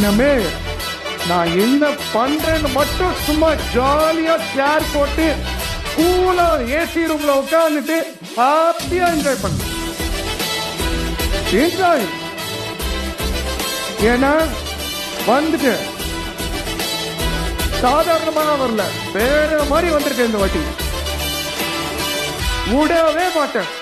இனிமே நான் என்ன பண்றேன்னு மட்டும் சும்மா ஜாலியா சேர் போட்டு கூலா ஏசி ரூம்ல உட்காந்துட்டு ஹாப்பியா என்ஜாய் பண்ண. என்ஜாய் ஏன்னா வந்துட்டு. சாதாரணமாக வரல. வேற மாதிரி வந்திருக்கேன் இந்த வாட்டி. விடவே மாட்டேன்.